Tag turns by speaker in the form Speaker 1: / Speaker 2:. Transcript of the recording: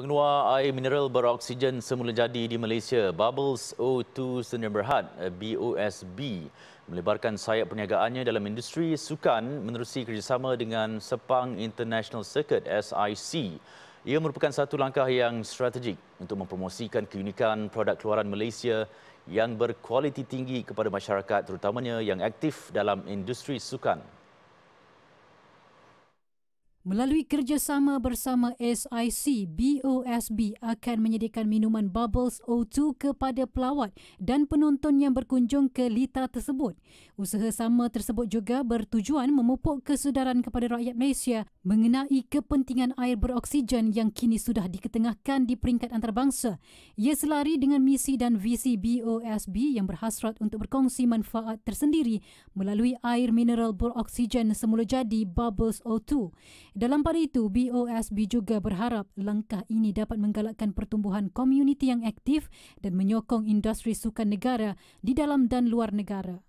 Speaker 1: Pengeluar air mineral beroksigen semula jadi di Malaysia, Bubbles O2 Sdn Berhad BOSB melebarkan sayap perniagaannya dalam industri sukan menerusi kerjasama dengan Sepang International Circuit SIC. Ia merupakan satu langkah yang strategik untuk mempromosikan keunikan produk keluaran Malaysia yang berkualiti tinggi kepada masyarakat terutamanya yang aktif dalam industri sukan.
Speaker 2: Melalui kerjasama bersama SIC, BOSB akan menyediakan minuman Bubbles O2 kepada pelawat dan penonton yang berkunjung ke lita tersebut. Usaha sama tersebut juga bertujuan memupuk kesedaran kepada rakyat Malaysia mengenai kepentingan air beroksigen yang kini sudah diketengahkan di peringkat antarabangsa. Ia selari dengan misi dan visi BOSB yang berhasrat untuk berkongsi manfaat tersendiri melalui air mineral beroksigen semula jadi Bubbles O2. Dalam pada itu, BOSB juga berharap langkah ini dapat menggalakkan pertumbuhan komuniti yang aktif dan menyokong industri sukan negara di dalam dan luar negara.